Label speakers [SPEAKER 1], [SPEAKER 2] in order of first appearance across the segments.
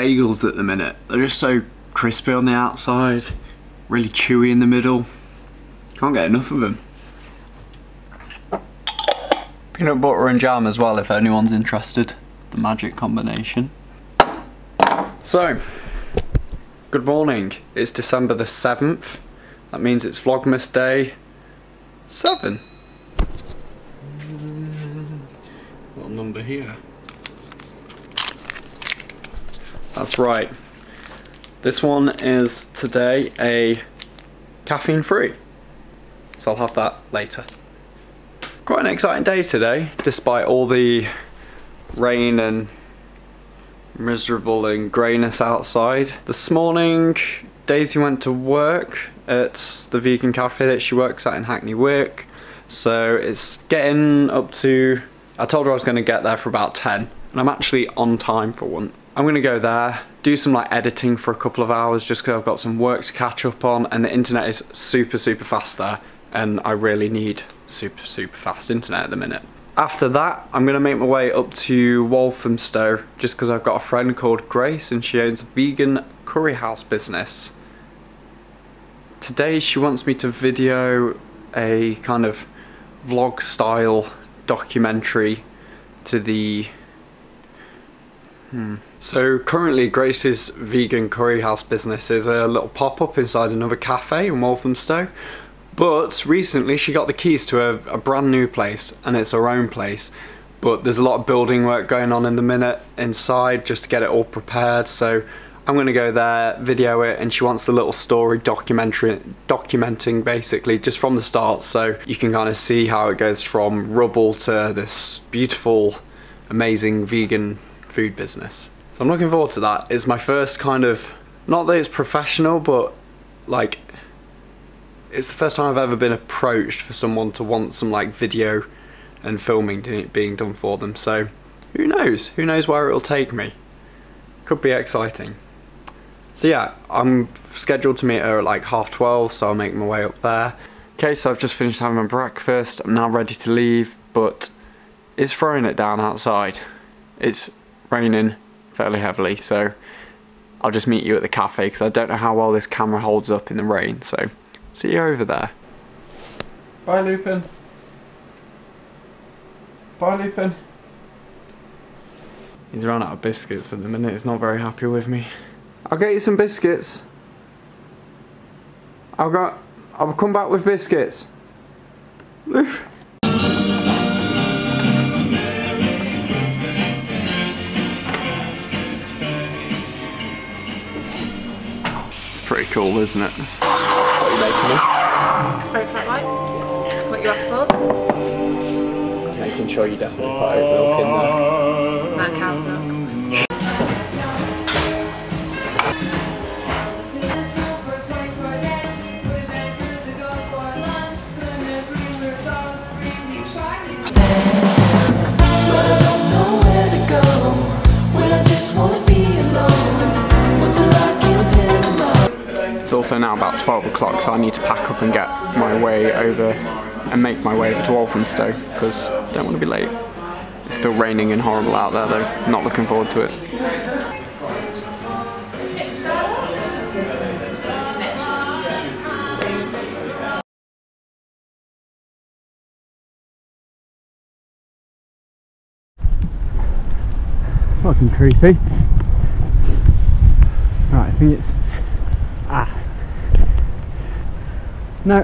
[SPEAKER 1] really love bagels at the minute. They're just so crispy on the outside, really chewy in the middle. Can't get enough of them. Peanut butter and jam as well if anyone's interested. The magic combination. So, good morning. It's December the 7th. That means it's Vlogmas Day 7. What number here? That's right. This one is today a caffeine free. So I'll have that later. Quite an exciting day today, despite all the rain and miserable and greyness outside. This morning, Daisy went to work at the vegan cafe that she works at in Hackney Wick. So it's getting up to, I told her I was going to get there for about 10 and I'm actually on time for one. I'm gonna go there, do some like editing for a couple of hours just because I've got some work to catch up on and the internet is super super fast there and I really need super super fast internet at the minute. After that I'm gonna make my way up to Walthamstow just because I've got a friend called Grace and she owns a vegan curry house business. Today she wants me to video a kind of vlog style documentary to the Hmm. So currently Grace's vegan curry house business is a little pop-up inside another cafe in Walthamstow. But recently she got the keys to a, a, brand new place and it's her own place. But there's a lot of building work going on in the minute inside just to get it all prepared. So I'm gonna go there, video it, and she wants the little story documentary, documenting basically just from the start. So you can kind of see how it goes from rubble to this beautiful, amazing vegan food business. So I'm looking forward to that. It's my first kind of, not that it's professional, but like, it's the first time I've ever been approached for someone to want some like video and filming being done for them. So who knows? Who knows where it'll take me? Could be exciting. So yeah, I'm scheduled to meet her at like half 12, so I'll make my way up there. Okay, so I've just finished having my breakfast. I'm now ready to leave, but it's throwing it down outside. It's raining fairly heavily so I'll just meet you at the cafe because I don't know how well this camera holds up in the rain so see you over there. Bye Lupin. Bye Lupin. He's run out of biscuits at the minute, he's not very happy with me. I'll get you some biscuits. I'll go I'll come back with biscuits. Cool, isn't it? What are you making me?
[SPEAKER 2] Both flat white. What you asked for?
[SPEAKER 1] Making sure you definitely put oat milk in
[SPEAKER 2] there. That cow's milk.
[SPEAKER 1] It's also now about 12 o'clock so I need to pack up and get my way over and make my way over to Walthamstow because I don't want to be late. It's still raining and horrible out there though, not looking forward to it. Fucking creepy. Right, I think it's No.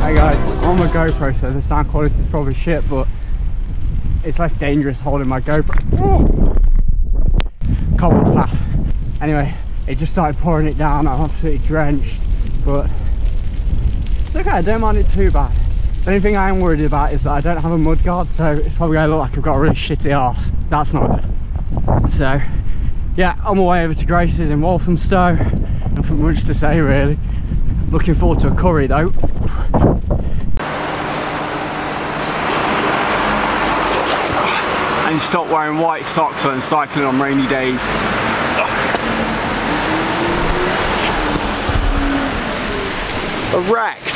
[SPEAKER 1] Hey guys, on my GoPro so the sound quality is probably shit but it's less dangerous holding my GoPro. Cobble path. Anyway, it just started pouring it down, I'm absolutely drenched but it's okay, I don't mind it too bad. The only thing I am worried about is that I don't have a mud guard, so it's probably going to look like I've got a really shitty arse. That's not good. So, yeah, on my way over to Grace's in Walthamstow. Nothing much to say, really. Looking forward to a curry, though. And stop wearing white socks when cycling on rainy days. Erect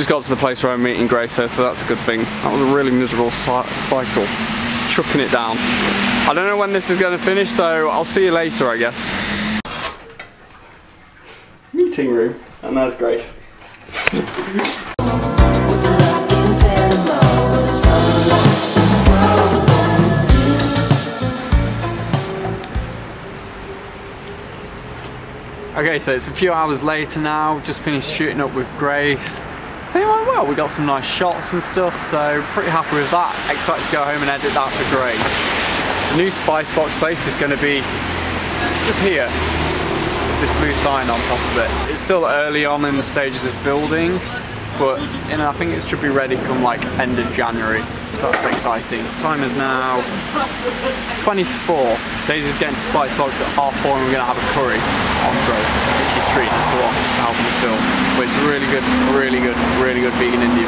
[SPEAKER 1] just got to the place where I'm meeting Grace so that's a good thing. That was a really miserable cycle. Chucking it down. I don't know when this is going to finish, so I'll see you later, I guess. Meeting room, and there's Grace. Okay, so it's a few hours later now, just finished shooting up with Grace. Think it went well, we got some nice shots and stuff, so pretty happy with that. Excited to go home and edit that for Grace. The new Spice Box base is going to be just here, this blue sign on top of it. It's still early on in the stages of building, but you know, I think it should be ready come like end of January. So that's exciting. Time is now 20 to 4. Daisy's getting to Spice Box at half 4 and we're going to have a curry on which is treating us to help the film. But it's really good, really good, really good vegan Indian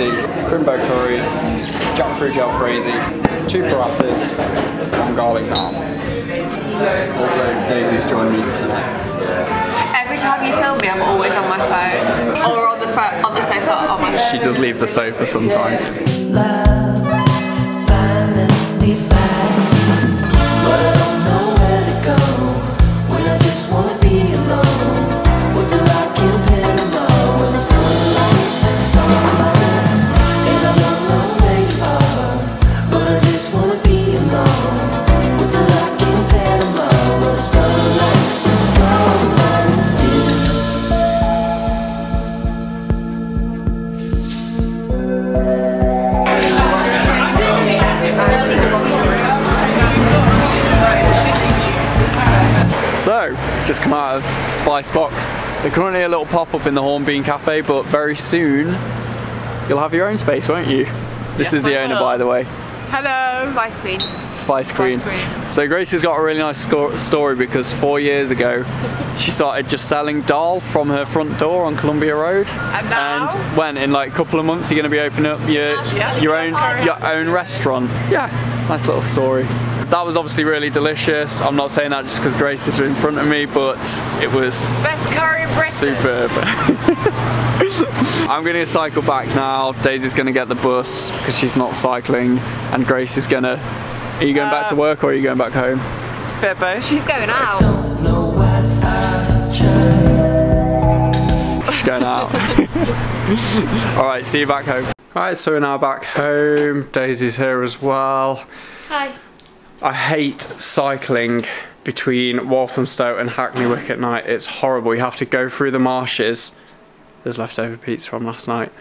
[SPEAKER 1] root crimbo curry, jackfruit jalfrezi, two parathas, and garlic naan. Also, Daisy's joined me tonight.
[SPEAKER 2] Every time you film me, I'm always on my phone or on the on the sofa on my phone.
[SPEAKER 1] She does leave the sofa sometimes. Spice Box. They're currently a little pop-up in the Hornbeam Cafe, but very soon you'll have your own space, won't you? This is the
[SPEAKER 3] I
[SPEAKER 1] owner,
[SPEAKER 3] will.
[SPEAKER 1] by the way,
[SPEAKER 3] Hello.
[SPEAKER 2] Spice Queen.
[SPEAKER 1] Spice Queen.
[SPEAKER 3] Queen.
[SPEAKER 1] So Grace has got a really nice story because four years ago she started just selling dal from her front door on Columbia Road.
[SPEAKER 3] And now?
[SPEAKER 1] And when in like a couple of months you're going to be opening up your
[SPEAKER 3] Yeah.
[SPEAKER 1] your own your own restaurant. Yeah, nice little story. That was obviously really delicious. I'm not saying that just because Grace is in front of me, but it was
[SPEAKER 3] Best curry in Britain.
[SPEAKER 1] superb. I'm going to cycle back now. Daisy's going to get the bus because she's not cycling, and Grace is going to. Are you going back to
[SPEAKER 3] Um,
[SPEAKER 1] work or are you going back home?
[SPEAKER 3] Bit of both.
[SPEAKER 2] She's going out.
[SPEAKER 4] Know what I tried.
[SPEAKER 1] She's going out. All right, see you back home. All right, so we're now back home. Daisy's here as well.
[SPEAKER 2] Hi.
[SPEAKER 1] I hate cycling between Walthamstow and Hackney Wick at night. It's horrible. You have to go through the marshes. There's leftover pizza from last night.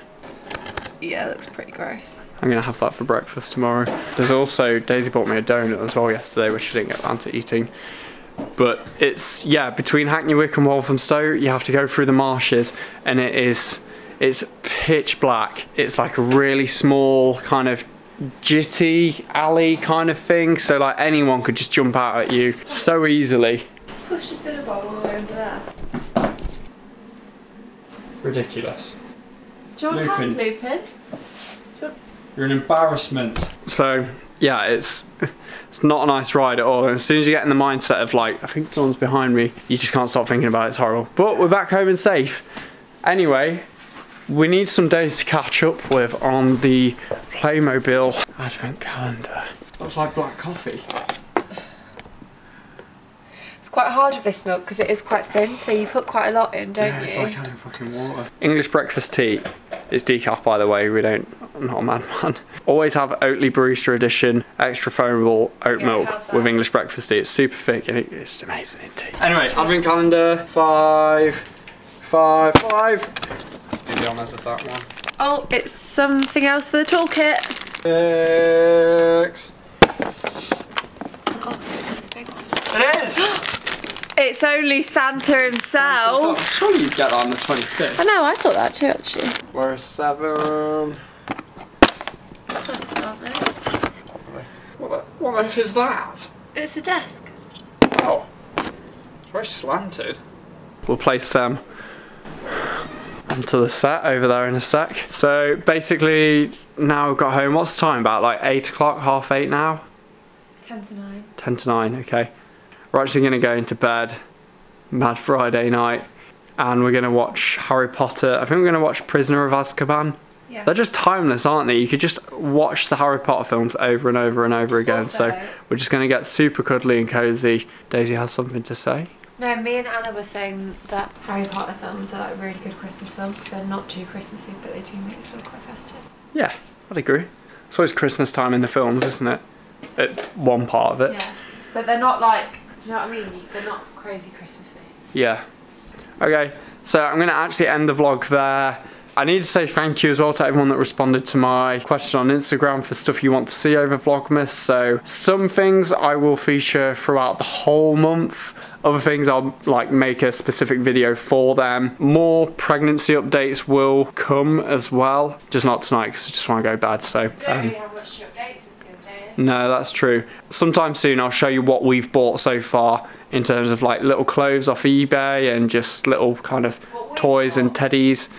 [SPEAKER 2] Yeah, looks pretty gross.
[SPEAKER 1] I'm gonna have that for breakfast tomorrow. There's also Daisy bought me a donut as well yesterday, which I didn't get around to eating. But it's yeah, between Hackney Wick and Walthamstow, you have to go through the marshes, and it is it's pitch black. It's like a really small kind of jitty alley kind of thing. So like anyone could just jump out at you so easily.
[SPEAKER 2] Push the cinnamon all the way over there.
[SPEAKER 1] Ridiculous.
[SPEAKER 2] Do you want
[SPEAKER 1] Lupin.
[SPEAKER 2] hand Lupin?
[SPEAKER 1] You're an embarrassment. So yeah, it's it's not a nice ride at all. And as soon as you get in the mindset of like, I think someone's behind me, you just can't stop thinking about it. It's horrible. But we're back home and safe. Anyway, we need some days to catch up with on the Playmobil advent calendar. Looks like black coffee.
[SPEAKER 2] It's quite hard with this milk because it is quite thin, so you put quite a lot in, don't
[SPEAKER 1] Yeah, it's
[SPEAKER 2] you?
[SPEAKER 1] like having fucking water. English breakfast tea. It's decaf, by the way. We don't. I'm not a madman. Always have Oatly Barista Edition extra foamable oat
[SPEAKER 2] Yeah,
[SPEAKER 1] milk with English breakfast tea. It's super thick and it's amazing in tea. Anyway, advent calendar five, five, five. Be the honours of that one.
[SPEAKER 2] Oh, it's something else for the toolkit.
[SPEAKER 1] Six.
[SPEAKER 2] Oh, six is a big one.
[SPEAKER 1] It is.
[SPEAKER 2] It's only Santa himself.
[SPEAKER 1] Surely you'd get that on the 25th.
[SPEAKER 2] I know, I thought that too actually.
[SPEAKER 1] Whereas seven.
[SPEAKER 2] Clips, aren't?
[SPEAKER 1] What the, what the F is that?
[SPEAKER 2] It's a desk.
[SPEAKER 1] Oh, it's very slanted. We'll place them onto the set over there in a sec. So basically, now we've got home. What's the time? About like eight o'clock, half eight now.
[SPEAKER 2] Ten to nine.
[SPEAKER 1] Ten to nine. Okay. We're actually going to go into bed. Mad Friday night, and we're going to watch Harry Potter. I think we're going to watch Prisoner of Azkaban.
[SPEAKER 2] Yeah.
[SPEAKER 1] They're just timeless, aren't they? You could just watch the Harry Potter films over and over and over again. so we're just going to get super cuddly and cozy. Daisy has something to say.
[SPEAKER 2] No, me and Anna were saying that Harry Potter films are like really good Christmas films because they're not too Christmassy, but they do make you feel quite festive.
[SPEAKER 1] Yeah, I'd agree. It's always Christmas time in the films, isn't it? It one part of it.
[SPEAKER 2] Yeah, but they're not like, do you know what I mean? They're not crazy Christmassy.
[SPEAKER 1] Yeah. Okay, so I'm going to actually end the vlog there. I need to say thank you as well to everyone that responded to my question on Instagram for stuff you want to see over Vlogmas. So some things I will feature throughout the whole month. Other things I'll like make a specific video for them. More pregnancy updates will come as well. Just not tonight because I just want to go bad. So um,
[SPEAKER 2] have much to update since the other day.
[SPEAKER 1] no, that's true. Sometime soon I'll show you what we've bought so far in terms of like little clothes off eBay and just little kind of toys and teddies.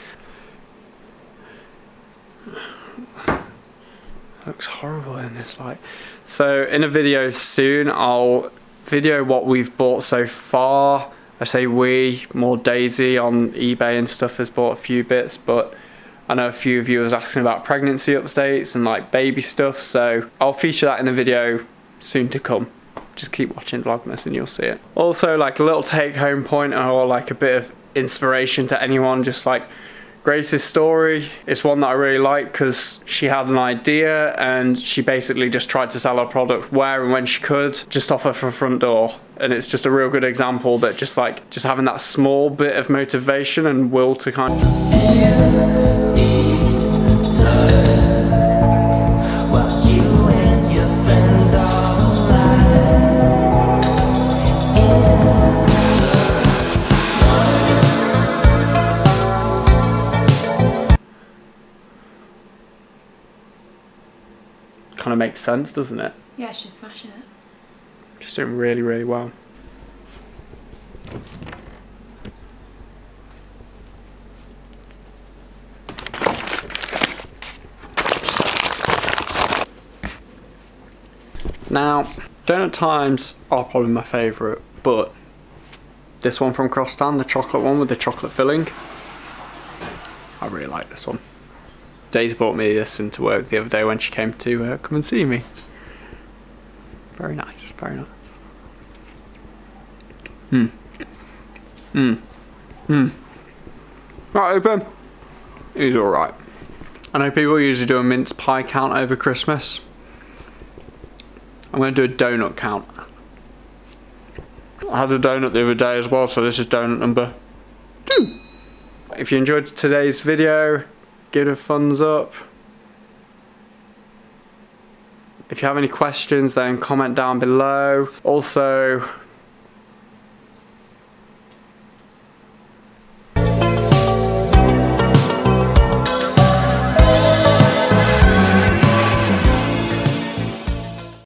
[SPEAKER 1] Looks horrible in this light. So in a video soon I'll video what we've bought so far. I say we, more Daisy on eBay and stuff has bought a few bits, but I know a few of you was asking about pregnancy updates and like baby stuff, so I'll feature that in the video soon to come. Just keep watching Vlogmas and you'll see it. Also, like a little take home point or like a bit of inspiration to anyone, just like Grace's story is one that I really like because she had an idea and she basically just tried to sell her product where and when she could, just off her front door. And it's just a real good example that just like just having that small bit of motivation and will to kind of kind of makes sense, doesn't it?
[SPEAKER 2] Yeah, she's smashing it.
[SPEAKER 1] She's doing really, really well. Now, donut times are probably my favourite, but this one from Crosstown, the chocolate one with the chocolate filling, I really like this one. Daisy bought me this into work the other day when she came to uh, come and see me. Very nice, very nice. Hmm. Hmm. Hmm. Right, open. He's alright. I know people usually do a mince pie count over Christmas. I'm going to do a donut count. I had a donut the other day as well, so this is donut number two. If you enjoyed today's video, give it a thumbs up. If you have any questions, then comment down below. Also,